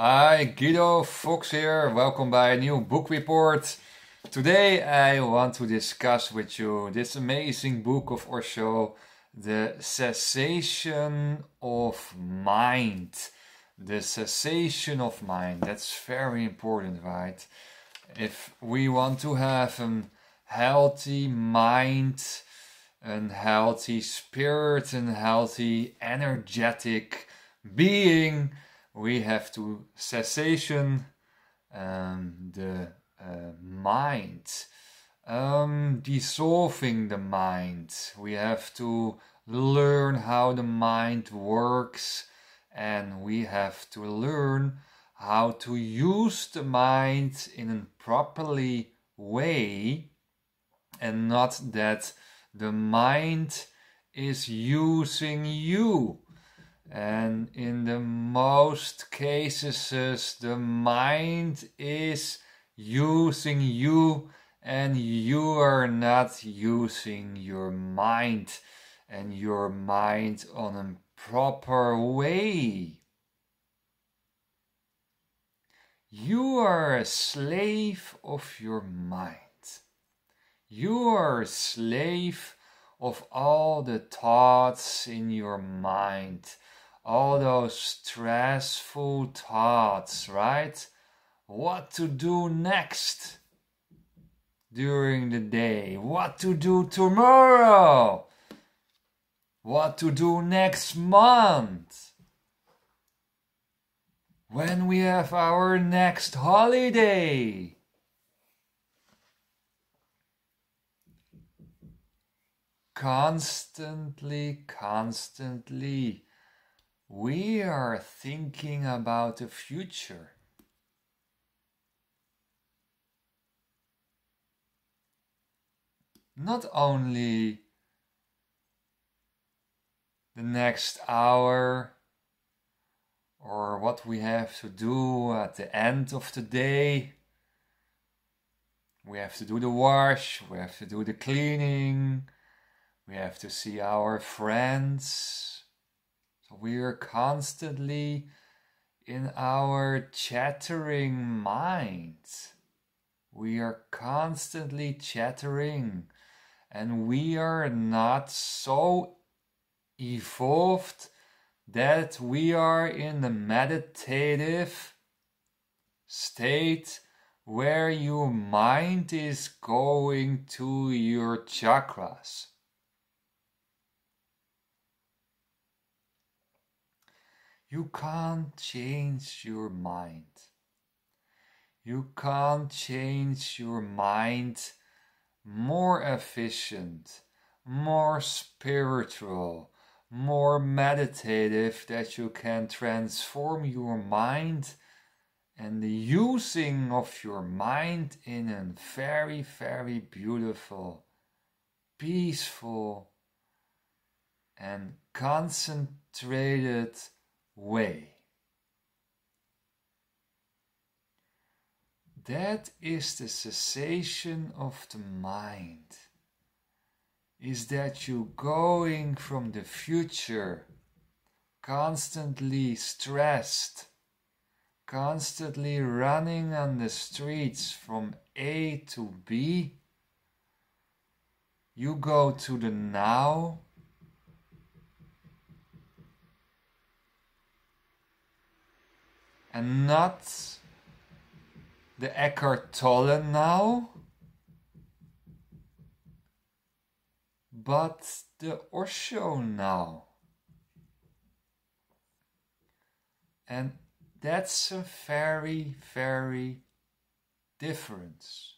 Hi, Guido Fox here. Welcome by a new book report. Today I want to discuss with you this amazing book of Osho, The Cessation of Mind. The cessation of mind. That's very important, right? If we want to have a healthy mind, a healthy spirit, and healthy energetic being, we have to cessation um, the uh, mind, um, dissolving the mind. We have to learn how the mind works, and we have to learn how to use the mind in a properly way, and not that the mind is using you. And in the most cases, the mind is using you, and you are not using your mind and your mind on a proper way. You are a slave of your mind. You are a slave of all the thoughts in your mind, all those stressful thoughts, right? What to do next during the day, what to do tomorrow, what to do next month, when we have our next holiday. constantly, constantly, we are thinking about the future. Not only the next hour or what we have to do at the end of the day. We have to do the wash, we have to do the cleaning, we have to see our friends. We are constantly in our chattering minds. We are constantly chattering, and we are not so evolved that we are in the meditative state where your mind is going to your chakras. You can't change your mind. You can't change your mind more efficient, more spiritual, more meditative that you can transform your mind and the using of your mind in a very, very beautiful, peaceful, and concentrated way. That is the cessation of the mind. Is that you going from the future, constantly stressed, constantly running on the streets from A to B? You go to the now and not the Eckhart Tolle now, but the Osho now. And that's a very, very difference.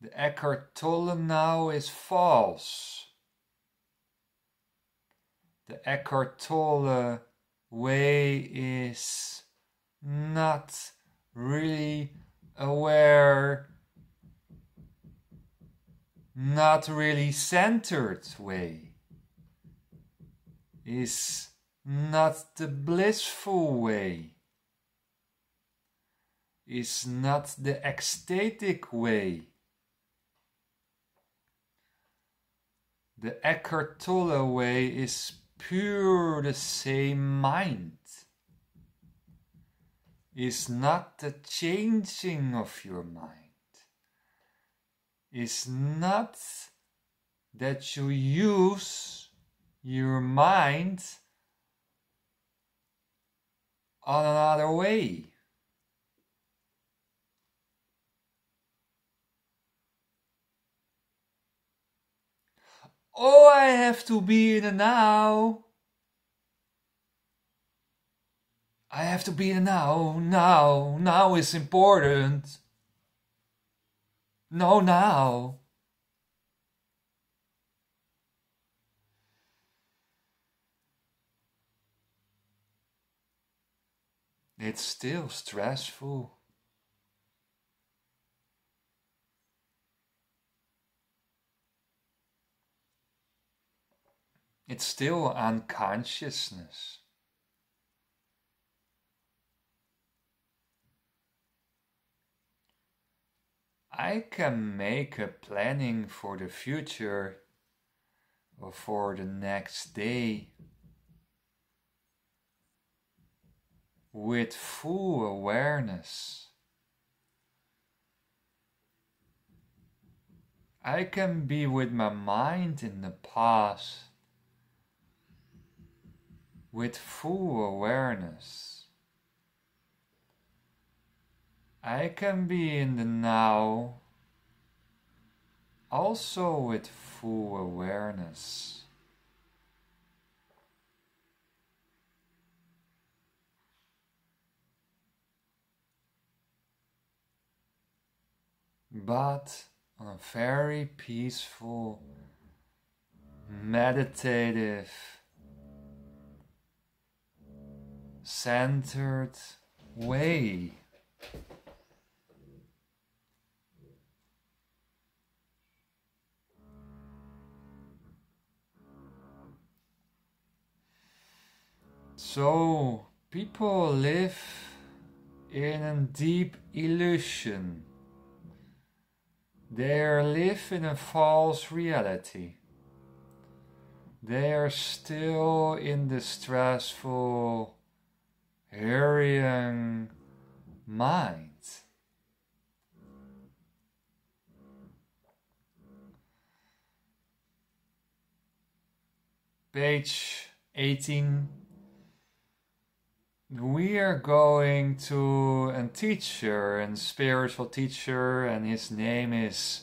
The Eckhart Tolle now is false. The Eckhart Tolle way is not really aware, not really centered way, is not the blissful way, is not the ecstatic way. The Eckhart Tolle way is pure the same mind is not the changing of your mind, is not that you use your mind on another way. Oh, I have to be in the now. I have to be now. Now. Now is important. No, now. It's still stressful. It's still unconsciousness. I can make a planning for the future or for the next day with full awareness. I can be with my mind in the past with full awareness. I can be in the now also with full awareness. But on a very peaceful, meditative, centered way. So, people live in a deep illusion. They live in a false reality. They are still in the stressful Aryan mind. Page 18. We are going to a teacher and spiritual teacher, and his name is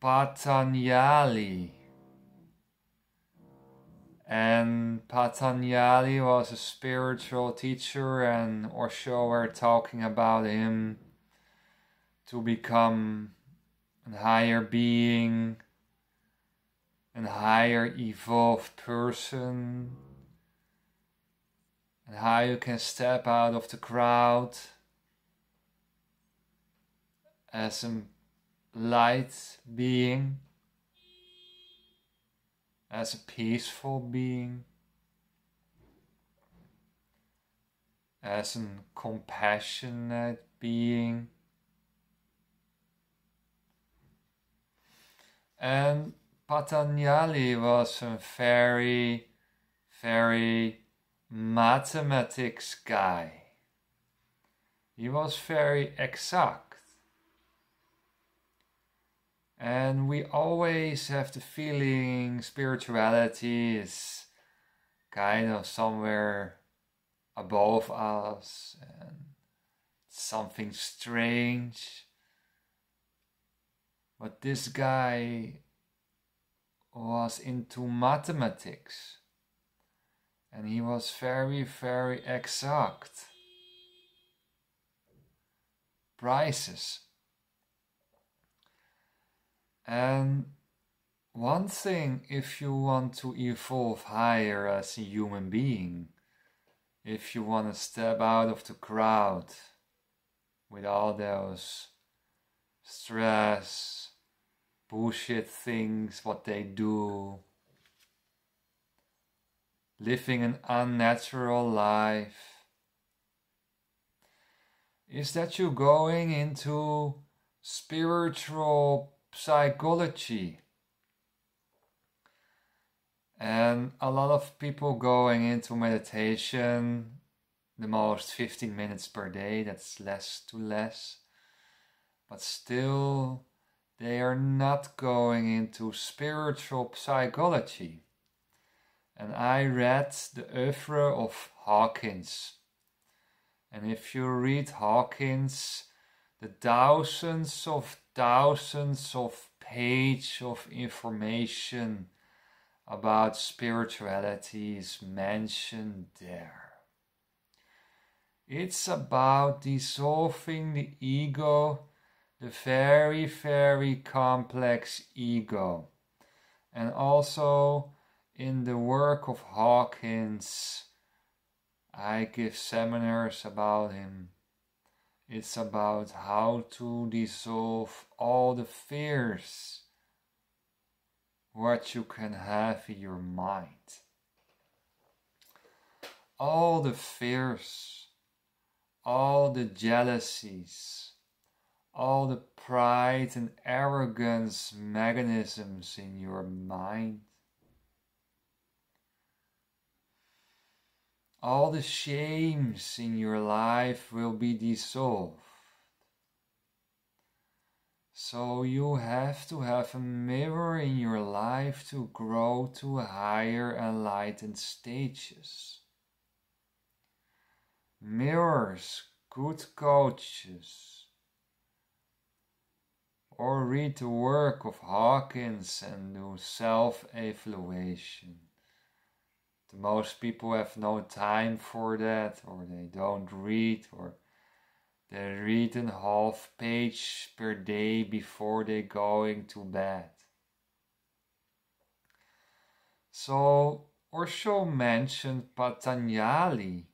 Patanjali. And Patanjali was a spiritual teacher, and Osho were talking about him to become a higher being, a higher evolved person, and how you can step out of the crowd as a light being as a peaceful being, as a compassionate being. And Patanjali was a very, very mathematics guy. He was very exact. And we always have the feeling spirituality is kind of somewhere above us and something strange. But this guy was into mathematics and he was very, very exact. Prices and one thing, if you want to evolve higher as a human being, if you want to step out of the crowd with all those stress, bullshit things, what they do, living an unnatural life, is that you're going into spiritual psychology. And a lot of people going into meditation the most 15 minutes per day, that's less to less. But still, they are not going into spiritual psychology. And I read the oeuvre of Hawkins. And if you read Hawkins, the thousands of thousands of pages of information about spirituality is mentioned there. It's about dissolving the ego, the very, very complex ego. And also in the work of Hawkins, I give seminars about him. It's about how to dissolve all the fears what you can have in your mind. All the fears, all the jealousies, all the pride and arrogance mechanisms in your mind. All the shames in your life will be dissolved. So you have to have a mirror in your life to grow to higher enlightened stages. Mirrors, good coaches, or read the work of Hawkins and do self evaluation. Most people have no time for that, or they don't read, or they read a half page per day before they're going to bed. So Osho mentioned Patanjali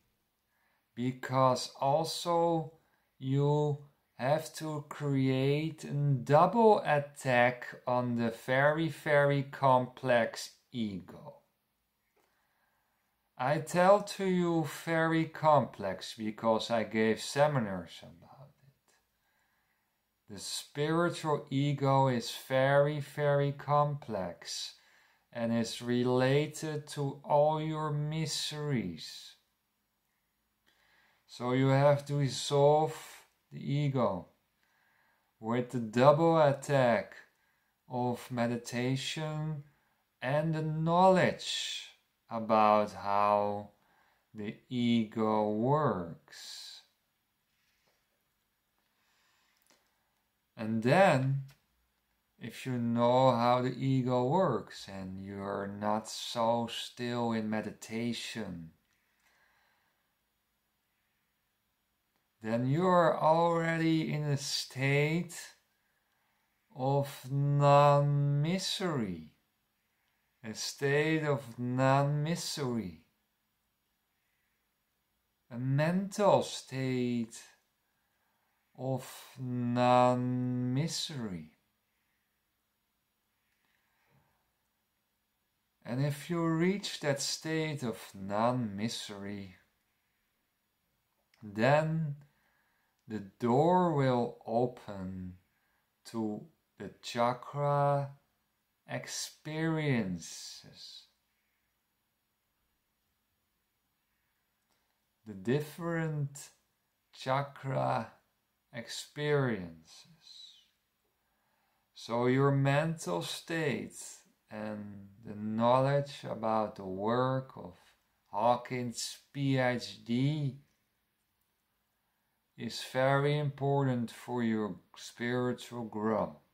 because also you have to create a double attack on the very, very complex ego. I tell to you very complex because I gave seminars about it. The spiritual ego is very, very complex and is related to all your miseries. So you have to resolve the ego with the double attack of meditation and the knowledge about how the ego works. And then, if you know how the ego works and you're not so still in meditation, then you're already in a state of non misery a state of non misery, a mental state of non misery. And if you reach that state of non misery, then the door will open to the chakra experiences. The different chakra experiences. So, your mental state and the knowledge about the work of Hawkins' PhD is very important for your spiritual growth.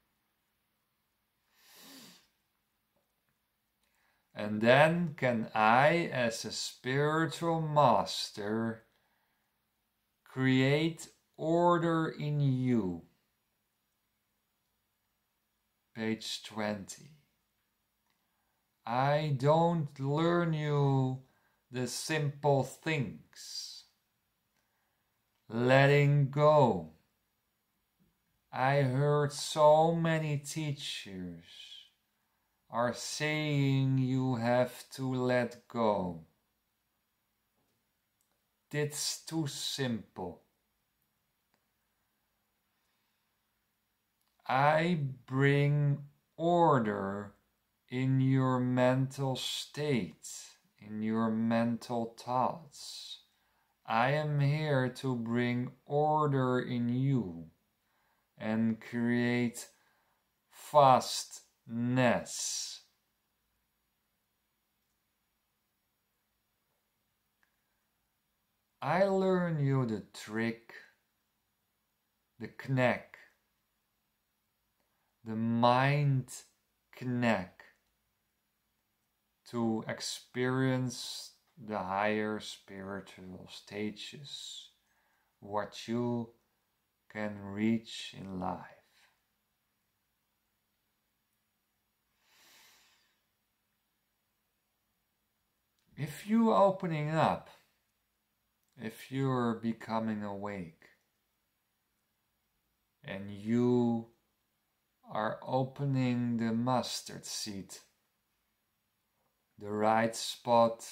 And then can I, as a spiritual master, create order in you. Page 20. I don't learn you the simple things. Letting go. I heard so many teachers are saying you have to let go. It's too simple. I bring order in your mental state, in your mental thoughts. I am here to bring order in you and create fastness. I learn you the trick, the knack, the mind knack to experience the higher spiritual stages, what you can reach in life. If you are opening up, if you're becoming awake, and you are opening the mustard seed, the right spot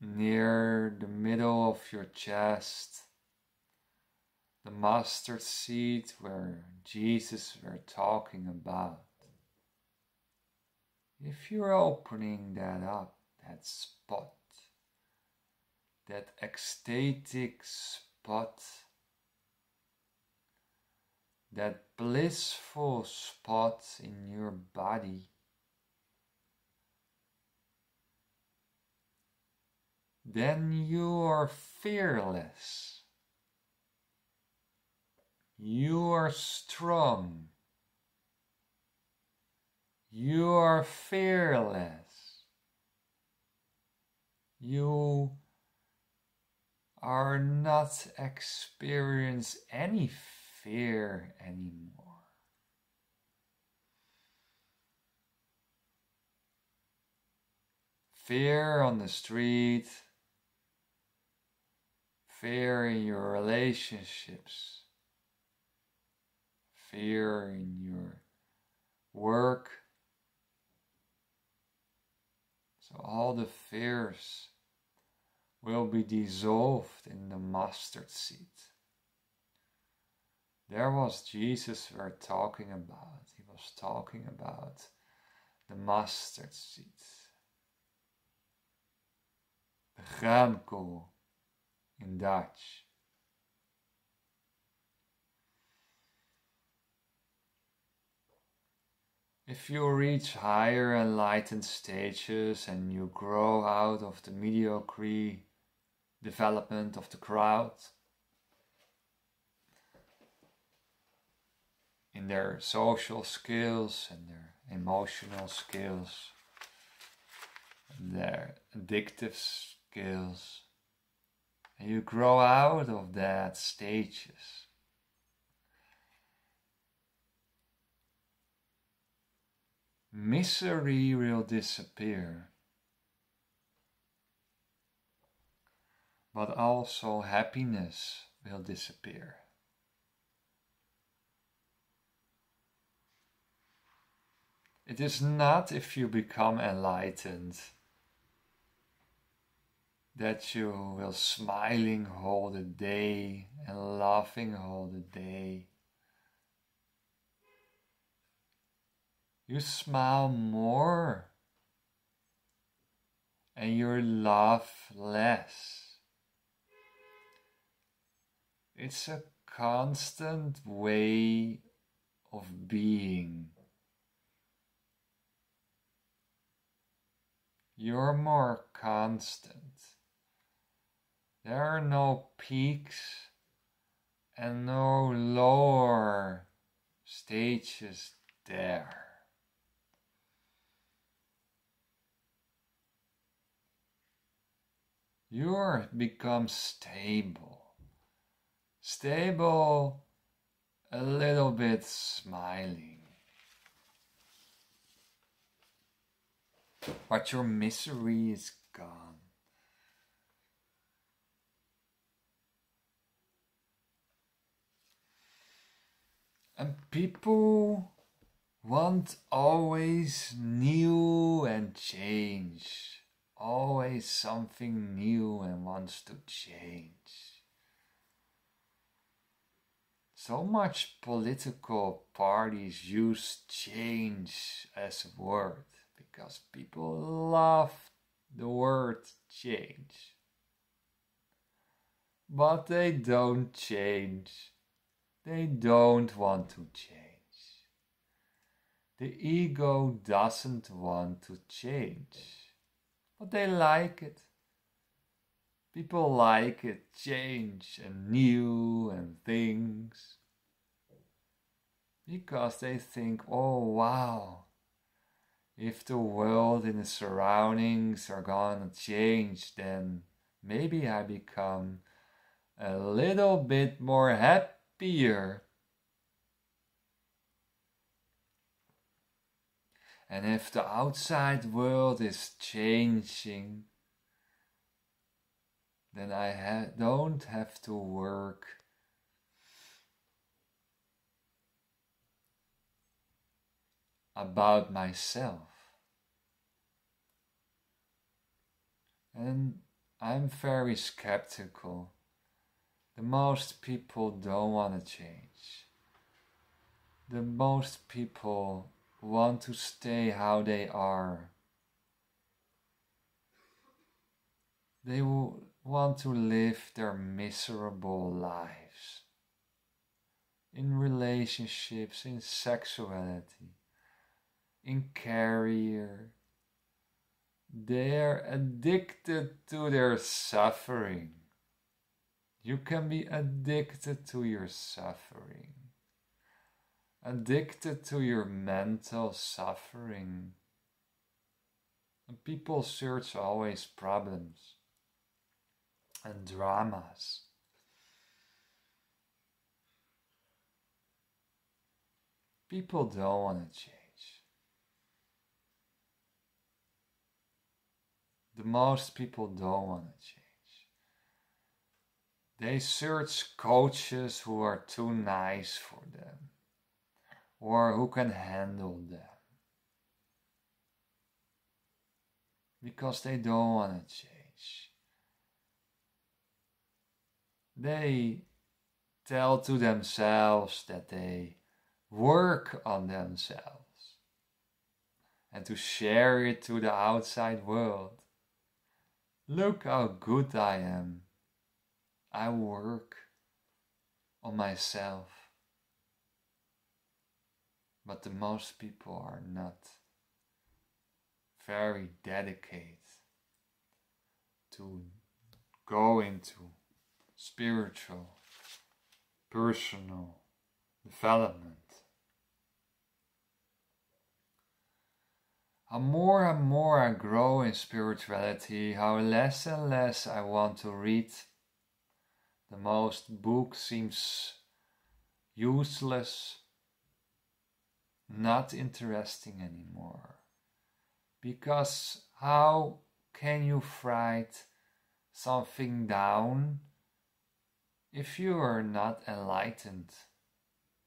near the middle of your chest, the mustard seed where Jesus were talking about. If you're opening that up, that spot, that ecstatic spot, that blissful spot in your body, then you are fearless. You are strong. You are fearless. You are not experience any fear anymore. Fear on the street, fear in your relationships, fear in your work. So all the fears will be dissolved in the mustard seed. There was Jesus we're talking about. He was talking about the mustard seed. De graankool in Dutch. If you reach higher enlightened stages and you grow out of the mediocre development of the crowd in their social skills and their emotional skills, their addictive skills, and you grow out of that stages. Misery will disappear, but also happiness will disappear. It is not if you become enlightened that you will smiling all the day and laughing all the day. You smile more and you laugh less. It's a constant way of being. You're more constant. There are no peaks and no lower stages there. You're become stable. Stable, a little bit smiling. But your misery is gone. And people want always new and change. Always something new and wants to change. So much political parties use change as a word because people love the word change. but they don't change. They don't want to change. The ego doesn't want to change, but they like it. People like it, change and new and things. Because they think, oh wow, if the world and the surroundings are gonna change, then maybe I become a little bit more happier. And if the outside world is changing, then I ha- don't have to work about myself. And I'm very skeptical. The most people don't want to change. The most people want to stay how they are. They will want to live their miserable lives in relationships, in sexuality, in career. They're addicted to their suffering. You can be addicted to your suffering, addicted to your mental suffering. People search always problems and dramas. People don't want to change. The most people don't want to change. They search coaches who are too nice for them or who can handle them because they don't want to change. They tell to themselves that they work on themselves and to share it to the outside world. Look how good I am. I work on myself. But the most people are not very dedicated to go into spiritual, personal development. How more and more I grow in spirituality, how less and less I want to read. The most book seems useless, not interesting anymore. Because how can you write something down if you are not enlightened,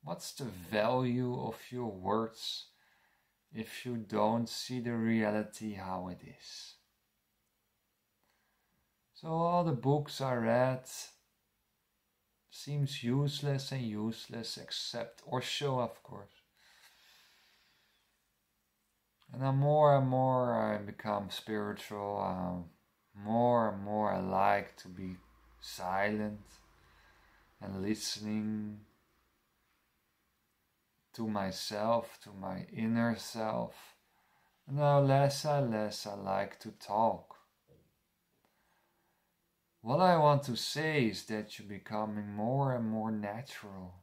what's the value of your words if you don't see the reality how it is? So all the books I read seems useless and useless except Osho of course. And the more and more I become spiritual, um, more and more I like to be silent and listening to myself, to my inner self. And Now, less and less I like to talk. What I want to say is that you're becoming more and more natural.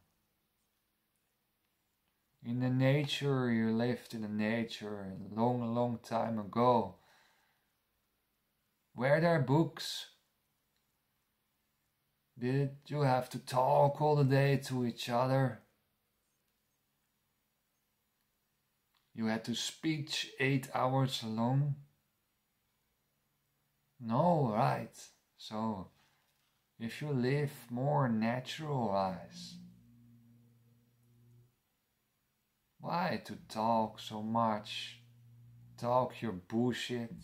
In the nature you lived in the nature long, long time ago, were there books did you have to talk all the day to each other? You had to speech eight hours long? No, right. So, if you live more naturalized, why to talk so much? Talk your bullshit?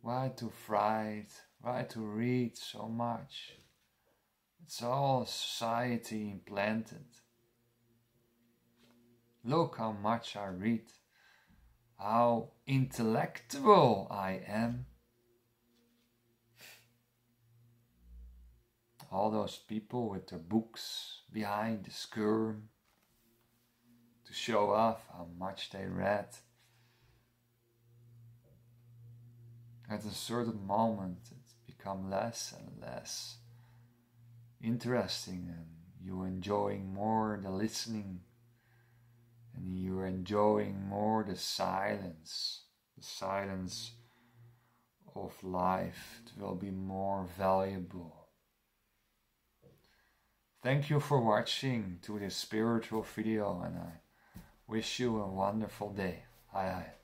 Why to fight? Why to read so much? It's all society implanted. Look how much I read, how intellectual I am. all those people with their books behind the screen to show off how much they read. At a certain moment, it become less and less interesting, and you're enjoying more the listening, and you're enjoying more the silence, the silence of life. It will be more valuable. Thank you for watching to this spiritual video and I wish you a wonderful day. Hi hi.